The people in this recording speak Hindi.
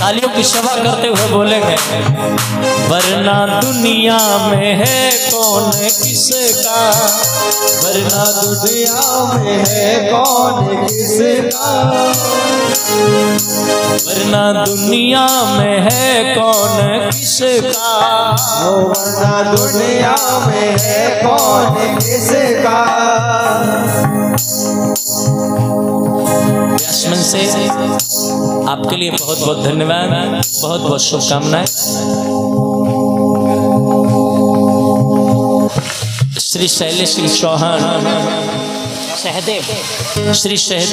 तालियों की शवा करते हुए बोलेंगे वरना दुनिया में है कौन किसका? वरना दुनिया में है कौन किसका? वरना दुनिया में है कौन किसका? वरना दुनिया में है कौन किसका? से आपके लिए बहुत बहुत धन्यवाद बहुत बहुत शुभकामनाएँ। श्री शैलेश सिंह चौहान सहदेव श्री सहदेव